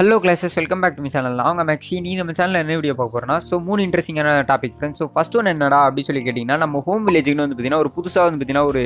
Hello classes welcome back to me channel அவங்க மேக்ஸி நீ நம்ம சேனலில் என்ன வீடியோ பார்க்க போகிறோம்னா ஸோ மூணு இன்ட்ரெஸ்டிங்கான டாபிக் ஃப்ரெண்ட்ஸ் ஸோ ஃபஸ்ட் ஒன்று என்னடா அப்படின்னு சொல்லி கேட்டிங்கன்னா நம்ம ஹோம் வில்லேஜுக்குன்னு வந்து பார்த்தீங்கன்னா ஒரு புதுசாக வந்து பார்த்தீங்கன்னா ஒரு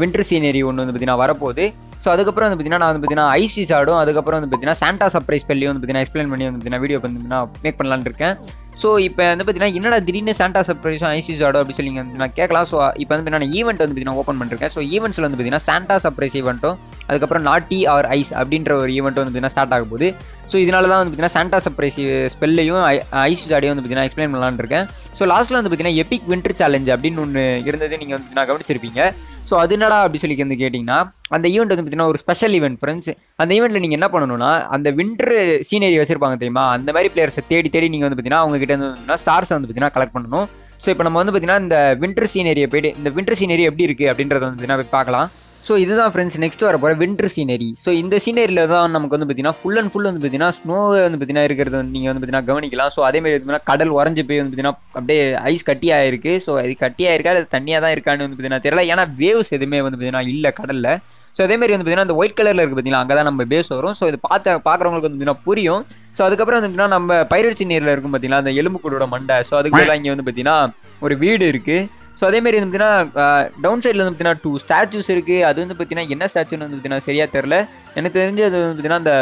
வின்டர் சீனரி ஒன்று வந்து பார்த்தீங்கன்னா வரப்போகுது ஸோ அதுக்கப்புறம் வந்து பார்த்தீங்கன்னா நான் வந்து பார்த்தீங்கன்னா ஐஸ் விசாடும் அதுக்கப்புறம் வந்து பார்த்தீங்கன்னா சாண்டா சர்ப்ரைஸ் பள்ளி வந்து பார்த்தீங்கன்னா எக்ஸ்பிளைன் பண்ணி வந்து பார்த்தீங்கன்னா வீடியோ வந்து பார்த்தீங்கன்னா மேக் பண்ணலான்னு இருக்கேன் ஸோ இப்போ வந்து பார்த்தீங்கன்னா என்னடா திடீர்னு சாண்டா சர்ப்ரைஸும் ஐசிஸ் ஆடும் அப்படி சொல்லி நான் கேட்கலாம் ஸோ இப்போ வந்து நான் ஈவெண்ட் வந்து பார்த்தீங்கன்னா ஓப்பன் பண்ணிருக்கேன் ஸோ ஈவெண்ட்ஸில் வந்து பார்த்தீங்கன்னா சாண்டா சர்ப்ரைஸ் ஈவெண்ட்டும் அதுக்கப்புறம் நாட்டி ஆர் ஐஸ் அப்படின்ற ஒரு ஈவெண்ட் வந்து பார்த்தீங்கன்னா ஸ்டார்ட் ஆக போகுது ஸோ இதனால தான் வந்து பார்த்தீங்கன்னா சாண்டா சர்ப்ரைஸ் ஸ்பெல்லையும் ஐஸ் ஜாடியும் வந்து பார்த்தீங்கன்னா எக்ஸ்பிளைன் பண்ணலான்னு இருக்கேன் ஸோ லாஸ்ட்டில் வந்து பார்த்தீங்கன்னா எபிக் வின்டர் சேலஞ்ச் அப்படின்னு ஒன்று இருந்தது நீங்கள் வந்து நான் கவனிச்சிருப்பீங்க ஸோ அது என்னடா அப்படி சொல்லி வந்து கேட்டிங்கன்னா அந்த ஈவெண்ட் வந்து பார்த்தீங்கன்னா ஒரு ஸ்பெஷல் ஈவெண்ட் ஃப்ரெண்ட்ஸ் அந்த ஈவெண்ட்டில் நீங்கள் என்ன பண்ணணும்னா அந்த வின்டர் சீனரி வச்சிருப்பாங்க தெரியுமா அந்த மாதிரி பிளேயர்ஸை தேடி தேடி நீங்கள் வந்து பார்த்தீங்கன்னா அவங்ககிட்ட வந்து ஸ்டார்ஸை வந்து பார்த்தீங்கன்னா கலெக்ட் பண்ணணும் ஸோ இப்போ நம்ம வந்து பார்த்தீங்கன்னா இந்த வின்டர் சீனரியை போயிட்டு இந்த வின்டர் சீனரி எப்படி இருக்குது அப்படின்றத வந்து பார்த்தீங்கன்னா போய் பார்க்கலாம் ஸோ இதுதான் ஃப்ரெண்ட்ஸ் நெக்ஸ்ட் வர போகிற வின்டர் சீனரி ஸோ இந்த சீனரியில் தான் நமக்கு வந்து பார்த்தீங்கன்னா ஃபுல் அண்ட் ஃபுல் வந்து பார்த்தீங்கன்னா ஸ்னோ வந்து பார்த்தீங்கன்னா இருக்கிறது வந்து நீங்கள் வந்து பார்த்தீங்கன்னா கவனிக்கலாம் ஸோ அதேமாதிரி வந்து பார்த்தீங்கன்னா கடல் உறைஞ்சி போய் வந்து பார்த்தீங்கன்னா அப்படியே ஐஸ் கட்டியாக இருக்குது ஸோ அது கட்டியாக இருக்கா அது தண்ணியாக தான் இருக்கான்னு வந்து பார்த்தீங்கன்னா தெரியல ஏன்னா வேவ்ஸ் எதுவுமே வந்து பார்த்தீங்கன்னா இல்லை கடலில் ஸோ அதேமாதிரி வந்து பார்த்தீங்கன்னா அந்த ஒயிட் கலரில் இருக்குது பார்த்தீங்களா அங்கே தான் நம்ம பேஸ் வரும் ஸோ இது பார்த்த பார்க்குறவங்களுக்கு வந்து பார்த்தீங்கன்னா புரியும் ஸோ அதுக்கப்புறம் வந்து பார்த்தீங்கன்னா நம்ம பைரட்சி நீரில் இருக்கும் பார்த்தீங்களா அந்த எலும்புக்கூடோட மண்டை ஸோ அதுக்கு இங்கே வந்து பார்த்தீங்கன்னா ஒரு வீடு இருக்குது ஸோ அதேமாரி வந்து பார்த்தீங்கன்னா டவுன் சைடில் வந்து பார்த்தீங்கன்னா டூ ஸ்டாச்சூஸ் இருக்குது அது வந்து பார்த்தீங்கன்னா என்ன ஸ்டாச்சுன்னு வந்து பார்த்தீங்கன்னா சரியாக தெரில எனக்கு தெரிஞ்சு அது வந்து பார்த்தீங்கன்னா அந்த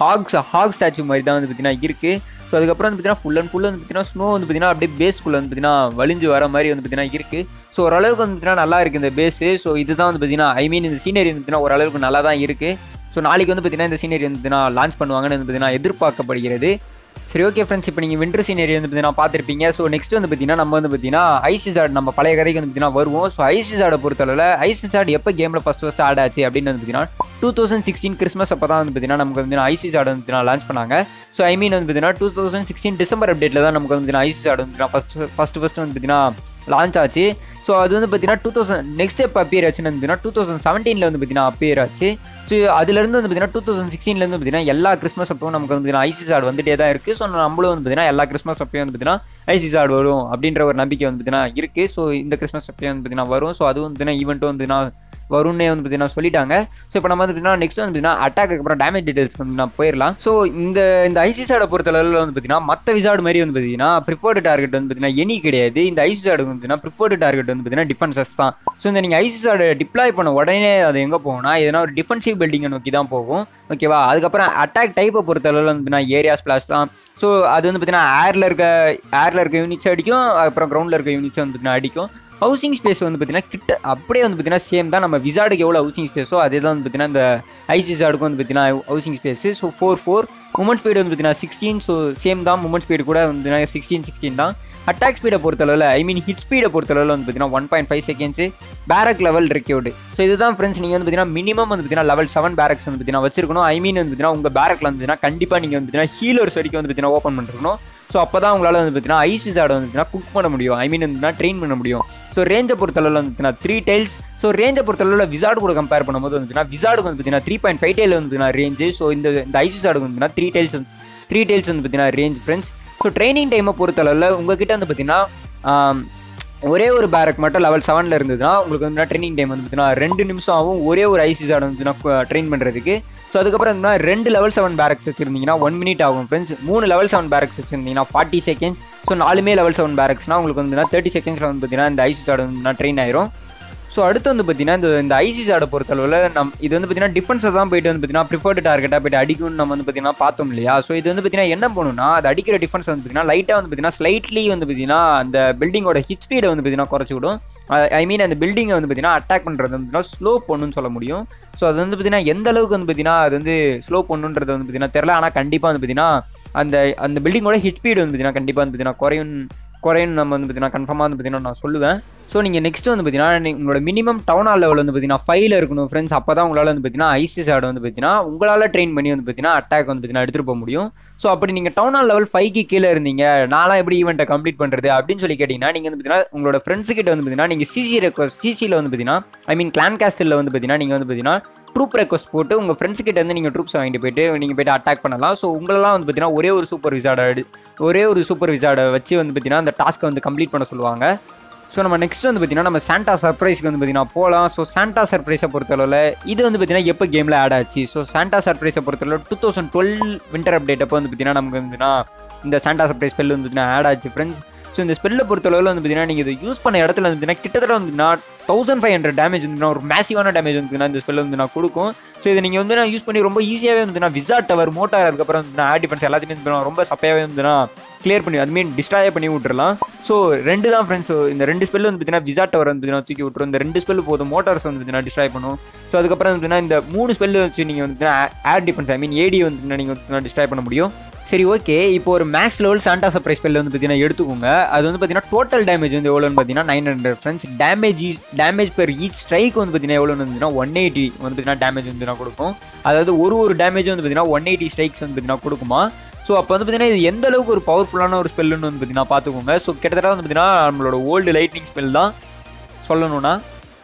ஹாக்ஸ் ஹாக் ஸ்டாச்சு மாதிரி தான் வந்து பார்த்தீங்கன்னா இருக்குது ஸோ அதுக்கப்புறம் வந்து பார்த்தீங்கன்னா ஃபுல் அண்ட் ஃபுல் வந்து பார்த்தீங்கன்னா ஸ்னோ வந்து பார்த்தீங்கன்னா அப்படியே பேஸ்க்குள்ளே வந்து பார்த்தீங்கன்னா வலிஞ்சு வர மாதிரி வந்து பார்த்தீங்கன்னா இருக்குது ஸோ ஓரளவுக்கு வந்து பார்த்தீங்கன்னா நல்லா இருக்குது இந்த பேஸு ஸோ இதுதான் வந்து பார்த்தீங்கன்னா ஐ மீன் இந்த சீனரி வந்து பார்த்தீங்கன்னா ஓரளவுக்கு நல்லா தான் இருக்குது ஸோ நாளைக்கு வந்து பார்த்தீங்கன்னா இந்த சீனரி வந்து பார்த்தீங்கன்னா லான்ச் பண்ணுவாங்கன்னு வந்து பார்த்தீங்கன்னா எதிர்பார்க்கப்படுகிறது சரி ஓகே ஃப்ரெண்ட்ஸ் இப்போ நீங்கள் விண்டர் சீனரி வந்து பார்த்தீங்கன்னா பார்த்துருப்பீங்க. ஸோ நெக்ஸ்ட் வந்து பார்த்தீங்கன்னா நம்ம வந்து பார்த்தீங்கன்னா ஐசிசாட் நம்ம பழைய கதைக்கு வந்து பார்த்தீங்கன்னா வருவோம். ஸோ ஐசிசாடை பொறுத்தளவில் ஐசிசாட் எப்போ கேமில் ஃபஸ்ட் ஃபஸ்ட் ஆட் ஆச்சு அப்படின்னு வந்து பார்த்தீங்கன்னா டூ தௌசண்ட் சிக்ஸ்டீன் கிறிஸ்மஸ் அப்போ தான் வந்து பார்த்தீங்கன்னா நமக்கு வந்து ஐசிசாட் வந்து பார்த்தீங்கன்னா லான்ச் பண்ணாங்க. ஸோ ஐ மீன் வந்து பார்த்தீங்கன்னா டூ தௌசண்ட் சிக்ஸ்டீன் டிசம்பர் அப்டேட்டில் தான் நமக்கு வந்து பார்த்தீங்கன்னா ஐசிசாட் வந்து பார்த்தீங்கன்னா ஃபஸ்ட் ஃபஸ்ட்டு வந்து பார்த்தீங்கன்னா லான்ச் ஆச்சு. ஸோ அது வந்து பார்த்தீங்கன்னா டூ தௌசண்ட் நெக்ஸ்ட் எப்போ அப்பியர் ஆச்சுன்னு வந்து டூ தௌசண்ட் செவன்டீனில் வந்து பார்த்தீங்கன்னா அப்பியர் ஆச்சு ஸோ அதுலேருந்து வந்து பார்த்தீங்கன்னா டூ தௌசண்ட் சிக்ஸ்டீன்லேருந்து பார்த்தீங்கன்னா எல்லா கிறிஸ்மஸ் அப்பவும் நமக்கு வந்து பார்த்தீங்கன்னா ஐசி சார்டு வந்துட்டே தான் இருக்குது ஸோ நம்மளும் வந்து பார்த்தீங்கன்னா எல்லா கிறிஸ்மஸ் அப்பயும் வந்து பார்த்தீங்கன்னா ஐசி சார்டு வரும் அப்படின்ற ஒரு நம்பிக்கை வந்து பார்த்தீங்கன்னா இருக்குது ஸோ இந்த கிறிஸ்மஸ் அப்பயும் வந்து பார்த்தீங்கன்னா வரும் ஸோ அதுவும் வந்து பார்த்தீங்கன்னா ஈவெண்ட்டும் வந்து பார்த்தீங்கன்னா வரும்னே வந்து பார்த்தீங்கன்னா சொல்லிட்டாங்க ஸோ இப்போ நம்ம வந்து பார்த்தீங்கன்னா நெக்ஸ்ட் வந்து பார்த்தீங்கன்னா அட்டாக் அப்புறம் டேமேஜ் டீடைல்ஸ் வந்து நான் போயிடலாம் ஸோ இந்த இந்த ஐசிசாடை பொறுத்தளவில் வந்து பார்த்தீங்கன்னா மற்ற விசாடு மாதிரி வந்து பார்த்தீங்கன்னா ப்ரிஃபர்டு டார்கெட் வந்து பார்த்தீங்கன்னா எனி கிடையாது இந்த ஐசிசாடு வந்து பார்த்தீங்கன்னா டார்கெட் வந்து பார்த்தீங்கன்னா டிஃபென்சஸ் தான் ஸோ இந்த நீங்கள் ஐசிசாடு டிப்ளாய் பண்ண உடனே அது எங்கே போகணும்னா எதனா ஒரு டிஃபென்சிவ் பில்டிங்கை நோக்கி தான் போகும் ஓகேவா அதுக்கப்புறம் அட்டாக் டைப்பை பொறுத்தளவில் வந்து பார்த்தீங்கன்னா ஏரியா ஸ்பிளாஷ் தான் ஸோ அது வந்து பார்த்தீங்கன்னா ஏரில் இருக்க ஏரில் இருக்க யூனிட்ஸ் அடிக்கும் அப்புறம் கிரவுண்டில் இருக்க யூனிட்ஸ் வந்து பார்த்தீங்கன்னா அடிக்கும் ஹவுசிங் ஸ்பேஸ் வந்து பார்த்தீங்கன்னா கிட்ட அப்படியே வந்து பார்த்தீங்கன்னா சேம் தான் நம்ம விசாடுக்கு எவ்வளோ ஹவுசிங் ஸ்பேஸோ அதே தான் வந்து பார்த்தீங்கன்னா இந்த ஐஸ் விசாடுக்கும் வந்து பார்த்தீங்கன்னா housing space so four four moment speed வந்து பார்த்தீங்கன்னா சிக்ஸ்டீன் ஸோ சேம் தான் மூமெண்ட் ஸ்பீடு கூட வந்து சிக்ஸ்டீன் சிக்ஸ்டீன் தான் அட்டாக் ஸ்பீடை பொறுத்தளவில் ஐ மீன் ஹிட் ஸ்பீடை பொறுத்தளவில் வந்து பார்த்தீங்கன்னா one point five seconds barrack level required so இதுதான் ஃப்ரெண்ட்ஸ் நீங்கள் வந்து பார்த்தீங்கன்னா மினிமம் வந்து பார்த்தீங்கன்னா லெவல் செவன் பேரக்ஸ் வந்து பார்த்தீங்கன்னா வச்சிருக்கணும் ஐ மீன் வந்து பார்த்தீங்கன்னா உங்கள் பேரக்கில் வந்து கண்டிப்பாக நீங்கள் வந்து பார்த்தீங்கன்னா ஹீலர்ஸ் வரைக்கும் வந்து பார்த்தீங்கன்னா ஓப்பன் பண்ணிருக்கணும் ஸோ அப்போ தான் உங்களால் வந்து பார்த்தீங்கன்னா ஐசி சாடை வந்து குக் பண்ண முடியும் ஐ மீன் வந்து ட்ரெயின் பண்ண முடியும் ஸோ ரேஞ்சை பொறுத்தளவில் வந்து பார்த்தீங்கன்னா த்ரீ டைல்ஸ் ஸோ ரேஞ்சை பொறுத்தளவில் விசாடு கூட கம்பேர் பண்ணும்போது வந்து விசாடு வந்து பார்த்தீங்கன்னா த்ரீ பாயிண்ட் ஃபைவ் டைல் வந்து ரேஞ்சு ஸோ இந்த இந்த ஐசி சாடுக்கு வந்து த்ரீ டைல்ஸ் த்ரீ டைல்ஸ் வந்து பார்த்தீங்கன்னா ரேஞ்ச் ஃப்ரெண்ட்ஸ் ஸோ ட்ரைனிங் டைமை பொறுத்தளவில் உங்ககிட்ட வந்து பார்த்தீங்கன்னா ஒரே ஒரு பேரக் மட்டும் லெவல் செவனில் இருந்ததுன்னா உங்களுக்கு வந்து ட்ரைனிங் டைம் வந்து பார்த்தீங்கன்னா ரெண்டு நிமிஷம் ஆகும் ஒரே ஒரு ஐசி சாட் வந்து ட்ரெயின் பண்ணுறதுக்கு ஸோ அதுக்கப்புறம் வந்து ரெண்டு லெவல் செவன் பேரக்ஸ் வச்சுருந்தீங்கன்னா ஒன் மினிட் ஆகும் ஃப்ரெண்ட்ஸ் மூணு லெவல் செவன் பேரக்ஸ் வச்சிருந்தீங்கன்னா ஃபார்ட்டி செகண்ட்ஸ் ஸோ நாலுமே லெவல் செவன் பேரக்ஸ்னா உங்களுக்கு வந்து தேர்ட்டி செகண்ட்ஸில் வந்து பார்த்தீங்கன்னா இந்த ஐசி சாட் வந்து ட்ரெயின் ஆயிரும் ஸோ அடுத்து வந்து பார்த்தீங்கன்னா இந்த இந்த ஐசி சாடை பொறுத்தளவில் நம் இது வந்து பார்த்தீங்கன்னா டிஃபென்ஸை தான் போயிட்டு வந்து பார்த்தீங்கன்னா ப்ரிஃபர்டு டார்கெட்டாக போயிட்டு அடிக்கும்னு நம்ம வந்து பார்த்தீங்கன்னா பார்த்தோம் இல்லையா ஸோ இது வந்து பார்த்தீங்கன்னா என்ன பண்ணுன்னா அது அடிக்கிற டிஃபென்ஸ் வந்து பார்த்தீங்கன்னா லைட்டாக வந்து பார்த்தீங்கன்னா ஸ்லைட்லி வந்து பார்த்தீங்கன்னா அந்த பில்டிங்கோட ஹிட் ஸ்பீடை வந்து பார்த்தீங்கன்னா குறைச்சி விடும் ஐ மீன் அந்த பில்டிங்கை வந்து பார்த்தீங்கன்னா அட்டாக் பண்ணுறது வந்து பார்த்தீங்கன்னா ஸ்லோ பண்ணுன்னு சொல்ல முடியும் ஸோ அது வந்து பார்த்தீங்கன்னா எந்த அளவுக்கு வந்து பார்த்தீங்கன்னா அது வந்து ஸ்லோ பண்ணுன்றது வந்து பார்த்தீங்கன்னா தெரில ஆனால் கண்டிப்பாக வந்து பார்த்தீங்கன்னா அந்த அந்த பில்டிங்கோட ஹிட் ஸ்பீடு வந்து பார்த்தீங்கன்னா கண்டிப்பாக வந்து பார்த்தீங்கன்னா குறையும் குறையும் நம்ம வந்து பார்த்தீங்கன்னா கன்ஃபார்மாக வந்து பார்த்தீங்கன்னா நான் சொல்லுவேன் ஸோ நீங்கள் நெக்ஸ்ட் வந்து பார்த்தீங்கன்னா உங்களோட மினிமம் டவுன் ஹால் லெவல் வந்து பார்த்தீங்கன்னா ஃபைவ்ல இருக்கணும் ஃப்ரெண்ட்ஸ் அப்போ தான் உங்களால் வந்து பார்த்தீங்கன்னா ஐசி ஆட் வந்து பார்த்தீங்கன்னா உங்களால் ட்ரெயின் பண்ணி வந்து பார்த்தீங்கன்னா அட்டாக் வந்து பார்த்தீங்கன்னா எடுத்துகிட்டு போக முடியும் ஸோ அப்படி நீங்கள் டவுன் ஹால் லெவல் ஃபைவ்க்கு கீழே இருந்தீங்க நான்லாம் எப்படி ஈவெண்ட்டை கம்ப்ளீட் பண்ணுறது அப்படின்னு சொல்லி கேட்டிங்கன்னா நீங்கள் வந்து பார்த்தீங்கன்னா உங்களோட ஃப்ரெண்ட்ஸ் கிட்ட வந்து பார்த்தீங்கன்னா நீங்கள் சிசி ரெக்வஸ்ட் சிசியில் வந்து பார்த்தீங்கன்னா ஐ மீன் கிளான் கேஸ்டில் வந்து பார்த்தீங்கன்னா நீங்கள் வந்து பார்த்தீங்கன்னா ட்ரூப் ரெக்வஸ்ட் போட்டு உங்கள் ஃப்ரெண்ட்ஸ் கிட்ட வந்து நீங்கள் ட்ரூப்ஸ் வாங்கிட்டு போயிட்டு நீங்கள் போயிட்டு அட்டாக் பண்ணலாம் ஸோ உங்களெல்லாம் வந்து பார்த்தீங்கன்னா ஒரே ஒரு சூப்பர் விசாடை ஒரே ஒரு சூப்பர் விசார்டை வச்சு வந்து பார்த்தீங்கன்னா அந்த டாஸ்க்கை வந்து கம்ப்ளீட் பண்ண சொல்லுவாங்க ஸோ நம்ம நெக்ஸ்ட் வந்து பார்த்தீங்கன்னா நம்ம சாண்டா சர்ப்ரைஸ்க்கு வந்து பார்த்தீங்கன்னா போகலாம் ஸோ சாண்டா சர்ப்ரைஸை பொறுத்தளவில் இது வந்து பார்த்தீங்கன்னா எப்போ கேமில் ஆட் ஆச்சு? ஸோ சாண்டா சர்ப்ரைஸை பொறுத்தளவு two thousand twelve winter update அப்போ வந்து பார்த்தீங்கன்னா நமக்கு வந்துன்னா இந்த சாண்டா சர்ப்ரைஸ் பெல் வந்து பார்த்தீங்கன்னா ஆட் ஆச்சு. ஃப்ரெண்ட்ஸ் ஸோ இந்த ஸ்பெல்லை பொறுத்தளவில் வந்து பார்த்தீங்கன்னா நீங்கள் இதை யூஸ் பண்ண இடத்துல வந்து பார்த்தீங்கன்னா கிட்டத்தட்ட வந்துன்னா தௌசண்ட் ஃபைவ் ஹண்ட்ரட் டேமேஜ் வந்து ஒரு மேசிவான டேமேஜ் வந்து இந்த ஸ்பெல் வந்து நான் கொடுக்கும். ஸோ இதை நீங்கள் வந்து நான் யூஸ் பண்ணி ரொம்ப ஈஸியாகவே வந்து விசா டவர் மோட்டார் அதுக்கப்புறம் வந்து ஆட் டிஃபென்ஸ் எல்லாத்தையுமே வந்து ரொம்ப சப்பையாகவே வந்து கிளியர் பண்ணி அது மீன் டிஸ்ட்ராயே பண்ணி விட்டுறலாம். ஸோ ரெண்டு தான் ஃப்ரெண்ட்ஸ் இந்த ரெண்டு ஸ்பெல் வந்து பார்த்தீங்கன்னா விசா டவர் வந்து பார்த்தீங்கன்னா தூக்கி விட்டுரும். இந்த ரெண்டு ஸ்பெல் போதும் மோட்டார்ஸ் வந்து பார்த்தீங்கன்னா டிஸ்ட்ராய் பண்ணும். ஸோ அதுக்கப்புறம் வந்து இந்த மூணு ஸ்பெல் வச்சு நீங்கள் வந்து ஆட் டிஃபென்ஸ் ஐ மீன் ஏடி வந்து நீங்கள் வந்து டிஸ்ட்ராய் பண்ண முடியும். சரி ஓகே இப்போ ஒரு max level Santa surprise spell வந்து பார்த்தீங்கன்னா எடுத்துக்கோங்க அது வந்து பார்த்தீங்கன்னா டோட்டல் டேமேஜ் வந்து எவ்வளோன்னு பார்த்தீங்கன்னா nine hundred friends damage damage per each strike வந்து பார்த்தீங்கன்னா எவ்வளோன்னு வந்துச்சுன்னா ஒன் எயிட்டி வந்து பார்த்தீங்கன்னா டேமேஜ் வந்து நான் கொடுக்கும் அதாவது ஒரு ஒரு டேமேஜ் வந்து பார்த்தீங்கன்னா ஒன் எயிட்டி ஸ்ட்ரைக்ஸ் வந்து பார்த்தீங்கன்னா கொடுக்குமா ஸோ அப்போ வந்து பார்த்தீங்கன்னா இது எந்த அளவுக்கு ஒரு பவர்ஃபுல்லான ஒரு ஸ்பெல்லுன்னு வந்து பார்த்தீங்கன்னா பார்த்துக்கோங்க ஸோ கிட்டத்தட்ட வந்து பார்த்தீங்கன்னா நம்மளோட ஓல்டு லைட்னிங் ஸ்பெல் தான் சொல்லணும்னா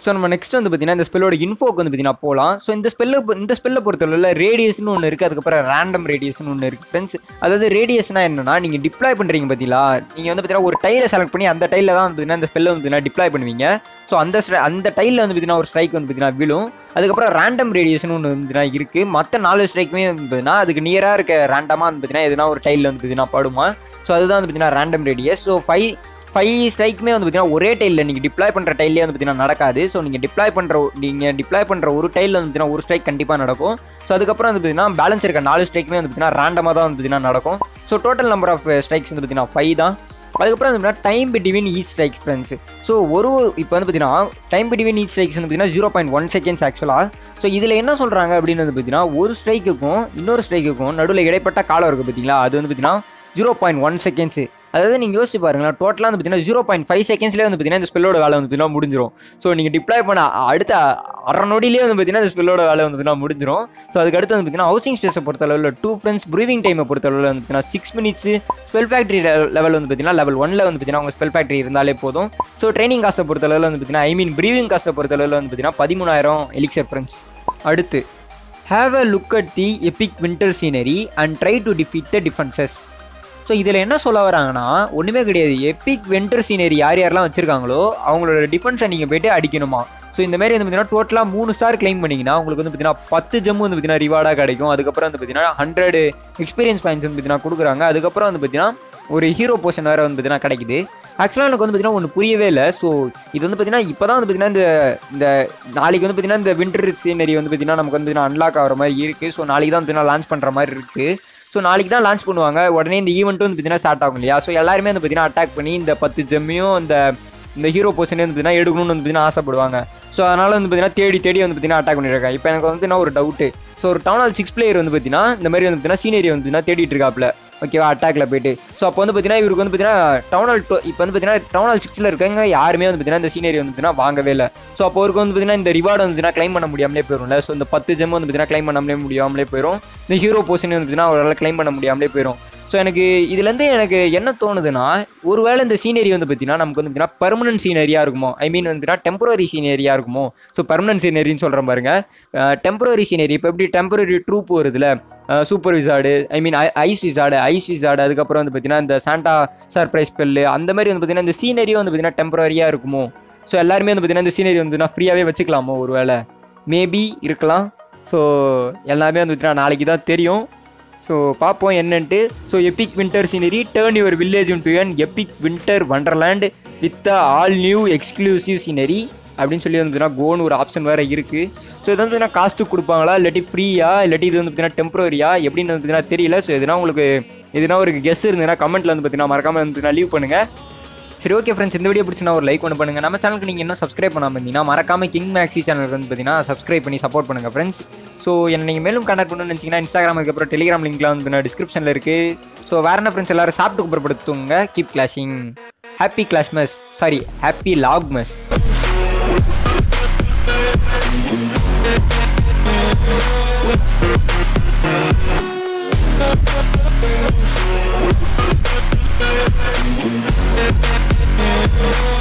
ஸோ நம்ம நெக்ஸ்ட் வந்து பார்த்தீங்கன்னா இந்த ஸ்பெல்லோட இன்ஃபோக்கு வந்து பார்த்தீங்கன்னா போகலாம் ஸோ இந்த ஸ்பெல்லை இந்த ஸ்பெல்லை பொறுத்தவரையில் ரேடியஸ்னு ஒன்று இருக்குது அதுக்கப்புறம் ரேண்டம் ரேடியஸ்னு ஒன்று இருக்குது ஃப்ரெண்ட்ஸ் அதாவது ரேடியஸ்னா என்னன்னா நீங்கள் டிப்ளாய் பண்ணுறீங்க பார்த்தீங்களா? நீங்கள் வந்து பார்த்தீங்கன்னா ஒரு டைலை செலக்ட் பண்ணி அந்த டைலில் தான் வந்து பார்த்தீங்கன்னா இந்த ஸ்பெல்லை வந்து பார்த்தீங்கன்னா டிப்ளாய் பண்ணுவீங்க. ஸோ அந்த அந்த டைலில் வந்து பார்த்தீங்கன்னா ஒரு ஸ்ட்ரைக் வந்து பார்த்தீங்கன்னா விழும். அதுக்கப்புறம் ரேண்டம் ரேடியேஷன் ஒன்று வந்து இருக்குது மற்ற நாலு ஸ்ட்ரைக்குமே வந்து அதுக்கு நியராக இருக்க ரேண்டமாக வந்து பார்த்தீங்கன்னா எதுனா ஒரு டைலில் வந்து பார்த்தீங்கன்னா படுமா. ஸோ அதுதான் வந்து பார்த்தீங்கன்னா random radius so five five ஸ்ட்ரைக்குமே வந்து பார்த்தீங்கன்னா ஒரே டைலில் நீங்கள் டிப்ளாய் பண்ணுற டைலே வந்து பார்த்தீங்கன்னா நடக்காது ஸோ நீங்கள் டிப்ளாய் பண்ணுற நீங்கள் டிப்ளாய் பண்ணுற ஒரு டைலில் வந்து பார்த்தீங்கன்னா ஒரு ஸ்ட்ரைக் கண்டிப்பாக நடக்கும் ஸோ அதுக்கப்புறம் வந்து பார்த்தீங்கன்னா பேலன்ஸ் இருக்க நாலு ஸ்ட்ரைக்குமே வந்து பார்த்தீங்கன்னா ரேண்டமாக தான் வந்து பார்த்தீங்கன்னா நடக்கும் so total number of strikes வந்து பார்த்தீங்கன்னா ஃபைவ் தான் அதுக்கப்புறம் வந்து பார்த்தீங்கன்னா time between each strikes friends so ஒரு இப்போ வந்து பார்த்தீங்கன்னா டைம் பிட்வீன் ஈச் ஸ்ட்ரைக்ஸ் வந்து பார்த்தீங்கன்னா ஜீரோ பாயிண்ட் ஒன் செகண்ட்ஸ் ஆக்சுவலாக ஸோ இதில் என்ன சொல்கிறாங்க அப்படின்னு வந்து பார்த்தீங்கன்னா ஒரு ஸ்ட்ரைக்குக்கும் இன்னொரு ஸ்ட்ரைக்குக்கும் நடுவில் இடைப்பட்ட காலம் இருக்குது பார்த்தீங்களா அது வந்து பார்த்தீங்கன்னா ஜீரோ பாயிண்ட் ஒன் செகண்ட்ஸு அதாவது நீங்கள் யோசிச்சு பாருங்களேன் டோட்டலாக வந்து பார்த்தீங்கன்னா ஜீரோ பாயிண்ட் ஃபைவ் செகண்ட்ஸ்லேயே வந்து பார்த்தீங்கன்னா இந்த ஸ்பெல்லோட வேலை வந்து பார்த்தீங்கன்னா முடிஞ்சிடும் ஸோ நீங்கள் டிப்ளாய் பண்ண அடுத்த அரை நொடியிலே வந்து பார்த்தீங்கன்னா இந்த ஸ்பெல்லோட வேலை வந்து பார்த்தீங்கன்னா முடிஞ்சிடும் ஸோ அதுக்கு அடுத்து வந்து பார்த்தீங்கன்னா ஹவுசிங் ஸ்பேஸை பொறுத்தளவில் டூ ஃப்ரெண்ட்ஸ் ப்ரீவிங் டைமை பொறுத்தளவில் வந்து பார்த்தீங்கன்னா six minutes spell factory level வந்து பார்த்தீங்கன்னா லெவல் ஒனில் வந்து பார்த்தீங்கன்னா உங்கள் ஸ்பெல் ஃபேக்ட்ரி இருந்தாலே போதும் ஸோ ட்ரைனிங் காஸ்ட்டை பொறுத்தளவில் வந்து பார்த்தீங்கன்னா ஐ மீன் ப்ரீவிங் காஸ்ட்டை பொறுத்தளவில் வந்து பார்த்தீங்கன்னா பதிமூணாயிரம் எலிக்சர் ஃப்ரெண்ட்ஸ் அடுத்து have a look at the epic winter scenery and try to defeat the defences so இதில் என்ன சொல்ல வராங்கன்னா ஒன்றுமே கிடையாது எப்பிக் வென்டர் சீனரி யார் யாரெல்லாம் வச்சுருக்காங்களோ அவங்களோட டிஃபென்ஸை நீங்கள் போயிட்டு அடிக்கணுமா ஸோ இந்த மாதிரி வந்து பார்த்தீங்கன்னா டோட்டலாக மூணு ஸ்டார் கிளைம் பண்ணிங்கன்னா உங்களுக்கு வந்து பார்த்தீங்கன்னா பத்து ஜம்மு வந்து பார்த்தீங்கன்னா ரிவார்டாக கிடைக்கும் அதுக்கப்புறம் வந்து பார்த்தீங்கன்னா ஹண்ட்ரட் எக்ஸ்பீரியன்ஸ் பாயிண்ட்ஸ் வந்து பார்த்தீங்கன்னா கொடுக்குறாங்க அதுக்கப்புறம் வந்து பார்த்தீங்கன்னா ஒரு ஹீரோ போர்ஷன் வேறு வந்து பார்த்தீங்கன்னா கிடைக்குது ஆக்சுவலாக எனக்கு வந்து பார்த்தீங்கன்னா ஒன்று புரியவே இல்லை ஸோ இது வந்து பார்த்தீங்கன்னா இப்போ தான் வந்து பார்த்தீங்கன்னா இந்த இந்த நாளைக்கு வந்து பார்த்தீங்கன்னா இந்த வின்டர் சீனரி வந்து பார்த்தீங்கன்னா நமக்கு வந்து அன்லாக் ஆகிற மாதிரி இருக்குது ஸோ நாளைக்கு தான் வந்து லான்ச் பண்ணுற மாதிரி இருக்குது ஸோ நாளைக்கு தான் லான்ச் பண்ணுவாங்க. உடனே இந்த ஈவெண்ட்டும் வந்து பார்த்தீங்கன்னா ஸ்டார்ட் ஆகும் இல்லையா? ஸோ எல்லாருமே வந்து பார்த்தீங்கன்னா அட்டாக் பண்ணி இந்த பத்து ஜெம்மையும் இந்த இந்த ஹீரோ போர்ஷனே வந்து பார்த்தீங்கன்னா எடுக்கணும்னு வந்து பார்த்தீங்கன்னா ஆசைப்படுவாங்க. ஸோ அதனால் வந்து பார்த்தீங்கன்னா தேடி தேடி வந்து பார்த்தீங்கன்னா அட்டாக் பண்ணியிருக்காங்க இப்போ எனக்கு வந்து என்ன ஒரு டவுட்டு ஸோ ஒரு டவுன் ஹால் சிக்ஸ் பிளேயர் வந்து பார்த்தீங்கன்னா இந்த மாதிரி வந்து பார்த்தீங்கன்னா சீனியர் வந்து பார்த்தீங்கன்னா தேடிட்டு இருக்காப்ல ஓகேவா அட்டாக்ல போயிட்டு. ஸோ அப்போ வந்து பார்த்தீங்கன்னா இவருக்கு வந்து பார்த்தீங்கன்னா டவுன் ஹால் இப்போ வந்து பார்த்தீங்கன்னா டவுன் ஹால் சிக்ஸில் இருக்காங்க யாருமே வந்து பார்த்தீங்கன்னா இந்த சீனியர் வந்து பார்த்தீங்கன்னா வாங்கவே இல்லை. ஸோ அப்போ அவருக்கு வந்து பார்த்தீங்கன்னா இந்த ரிவார்டு வந்து பார்த்தீங்கன்னா கிளைம் பண்ண முடியாமலே போயிடும்ல ஸோ இந்த பத்து ஜெம் வந்து பார்த்தீங்கன்னா கிளைம் பண்ணாமலே முடியாமலே போயிடும் இந்த ஹீரோ போர்ஷன் வந்து பார்த்தீங்கன்னா அவரால் கிளைம் பண்ண முடியாமலே போயிடும் ஸோ எனக்கு இதுலேருந்து எனக்கு என்ன தோணுதுன்னா ஒருவேளை இந்த சீனரி வந்து பார்த்தீங்கன்னா நமக்கு வந்து பார்த்தீங்கன்னா பர்மனன்ட் சீனரியாக இருக்குமோ? ஐ மீன் வந்துன்னா டெம்பரரி சீனரியாக இருக்குமோ? ஸோ பர்மனன்ட் சீனரின்னு சொல்கிறேன் பாருங்க. டெம்பரரி சீனரி இப்போ எப்படி டெம்பரரி ட்ரூப் வருதுல? Super wizard I mean ice wizard ice wizard அதுக்கப்புறம் வந்து பார்த்தீங்கன்னா இந்த சாண்டா சர்ப்ரைஸ் பெல்லு அந்த மாதிரி வந்து பார்த்தீங்கன்னா இந்த சீனரியும் வந்து பார்த்தீங்கன்னா டெம்பரரியாக இருக்குமோ? ஸோ எல்லாருமே வந்து பார்த்தீங்கன்னா இந்த சீனரி வந்து ஃப்ரீயாகவே வச்சுக்கலாமோ ஒரு வேளை மேபி இருக்கலாம். ஸோ எல்லாமே வந்து பார்த்தீங்கன்னா நாளைக்கு தான் தெரியும். ஸோ பார்ப்போம் என்னன்ட்டு. So epic winter scenery turn your village into an epic winter wonderland with all new exclusive scenery அப்படின்னு சொல்லி வந்துன்னா கோன்னு ஒரு ஆப்ஷன் வேறு இருக்குது ஸோ இது வந்து காஸ்ட்டு கொடுப்பாங்களா? இல்லாட்டி ஃப்ரீயா இல்லாட்டி இது வந்து பார்த்தீங்கன்னா டெம்பரரியா எப்படின்னு வந்து பார்த்தீங்கன்னா தெரியல. ஸோ எதுனா உங்களுக்கு எதுனா ஒரு கெஸ் இருந்ததுன்னா கமெண்ட்டில் வந்து பார்த்தீங்கன்னா மறக்காமல் வந்து லீவ் பண்ணுங்கள் சரி ஓகே ஃப்ரெண்ட்ஸ் இந்த வீடியோ பிடிச்சினா ஒரு லைக் ஒன்று பண்ணுங்க. நம்ம சேனலுக்கு நீங்கள் இன்னும் சப்ஸ்கிரைப் பண்ணாமல் இருந்தீங்கன்னா மறக்காம கிங் மேக்ஸி சேனல் வந்து பார்த்தீங்கன்னா சப்ஸ்கிரைப் பண்ணி சப்போர்ட் பண்ணுங்கள் ஃப்ரெண்ட்ஸ் ஸோ என்னை நீங்கள் மேலும் கான்டாக்ட் பண்ணணும்னு நினச்சிங்கன்னா இன்ஸ்டாகிராம் அப்புறம் டெலிகிராம் லிங்க்லாம் வந்து டிஸ்கிரிப்ஷனில் இருக்குது ஸோ வேறு என்ன ஃப்ரெண்ட்ஸ் எல்லோரும் சாப்பிட்டு பிற்படுத்துங்க keep clashing happy Clashmas sorry happy Clashmas We'll. Thank